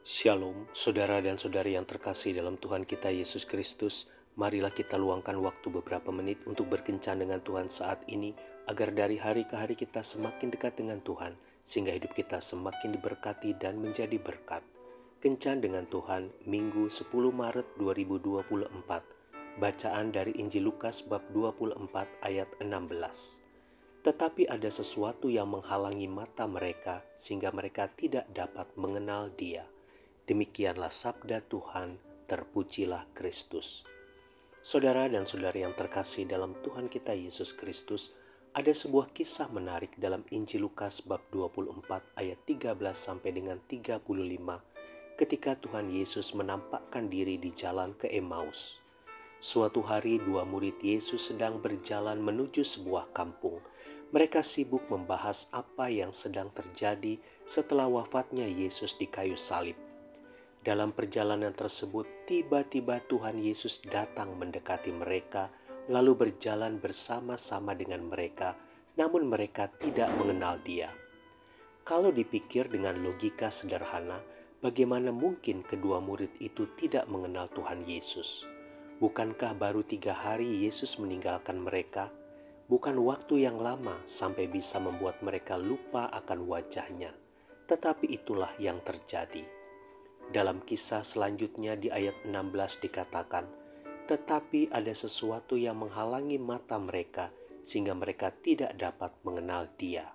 Shalom, saudara dan saudari yang terkasih dalam Tuhan kita Yesus Kristus. Marilah kita luangkan waktu beberapa menit untuk berkencan dengan Tuhan saat ini, agar dari hari ke hari kita semakin dekat dengan Tuhan, sehingga hidup kita semakin diberkati dan menjadi berkat. Kencan dengan Tuhan, Minggu 10 Maret 2024. Bacaan dari Injil Lukas bab 24 ayat 16 tetapi ada sesuatu yang menghalangi mata mereka sehingga mereka tidak dapat mengenal Dia. Demikianlah sabda Tuhan, terpujilah Kristus. Saudara dan saudari yang terkasih dalam Tuhan kita Yesus Kristus, ada sebuah kisah menarik dalam Injil Lukas bab 24 ayat 13 sampai dengan 35 ketika Tuhan Yesus menampakkan diri di jalan ke Emmaus. Suatu hari dua murid Yesus sedang berjalan menuju sebuah kampung. Mereka sibuk membahas apa yang sedang terjadi setelah wafatnya Yesus di kayu salib. Dalam perjalanan tersebut, tiba-tiba Tuhan Yesus datang mendekati mereka, lalu berjalan bersama-sama dengan mereka, namun mereka tidak mengenal Dia. Kalau dipikir dengan logika sederhana, bagaimana mungkin kedua murid itu tidak mengenal Tuhan Yesus? Bukankah baru tiga hari Yesus meninggalkan mereka? Bukan waktu yang lama sampai bisa membuat mereka lupa akan wajahnya, tetapi itulah yang terjadi. Dalam kisah selanjutnya di ayat 16 dikatakan, tetapi ada sesuatu yang menghalangi mata mereka sehingga mereka tidak dapat mengenal dia.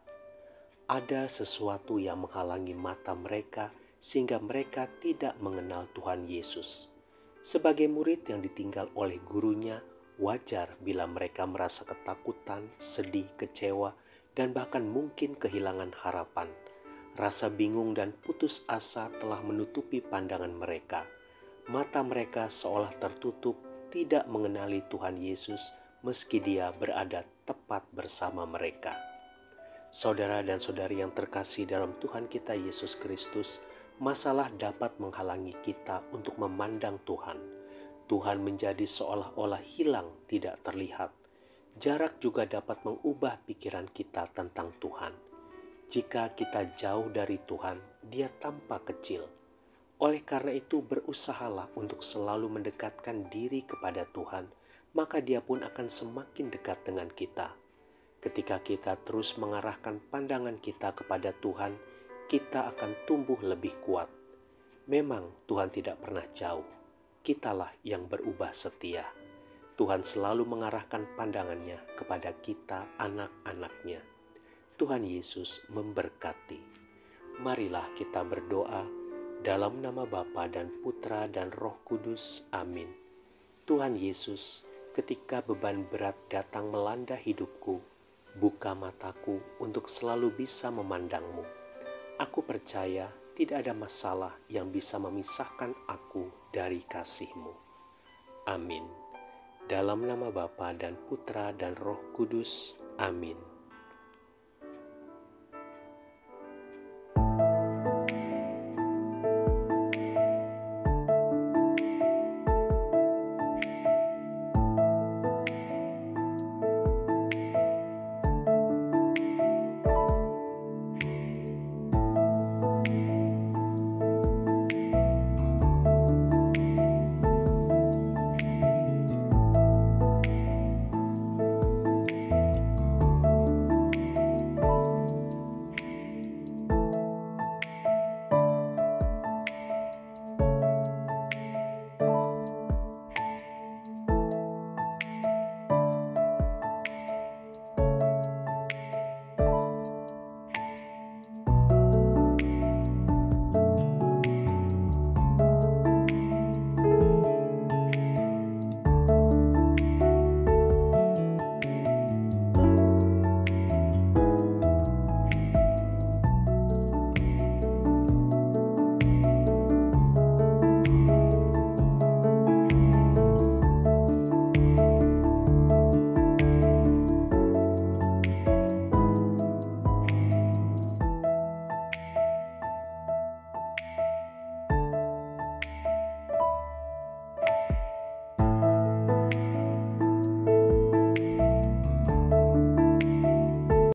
Ada sesuatu yang menghalangi mata mereka sehingga mereka tidak mengenal Tuhan Yesus. Sebagai murid yang ditinggal oleh gurunya, wajar bila mereka merasa ketakutan, sedih, kecewa, dan bahkan mungkin kehilangan harapan Rasa bingung dan putus asa telah menutupi pandangan mereka. Mata mereka seolah tertutup, tidak mengenali Tuhan Yesus, meski Dia berada tepat bersama mereka. Saudara dan saudari yang terkasih dalam Tuhan kita Yesus Kristus, masalah dapat menghalangi kita untuk memandang Tuhan. Tuhan menjadi seolah-olah hilang, tidak terlihat. Jarak juga dapat mengubah pikiran kita tentang Tuhan. Jika kita jauh dari Tuhan, Dia tampak kecil. Oleh karena itu, berusahalah untuk selalu mendekatkan diri kepada Tuhan, maka Dia pun akan semakin dekat dengan kita. Ketika kita terus mengarahkan pandangan kita kepada Tuhan, kita akan tumbuh lebih kuat. Memang Tuhan tidak pernah jauh, kitalah yang berubah setia. Tuhan selalu mengarahkan pandangannya kepada kita, anak-anaknya. Tuhan Yesus memberkati. Marilah kita berdoa dalam nama Bapa dan Putra dan Roh Kudus. Amin. Tuhan Yesus, ketika beban berat datang melanda hidupku, buka mataku untuk selalu bisa memandangmu. Aku percaya tidak ada masalah yang bisa memisahkan aku dari kasihmu. Amin. Dalam nama Bapa dan Putra dan Roh Kudus. Amin.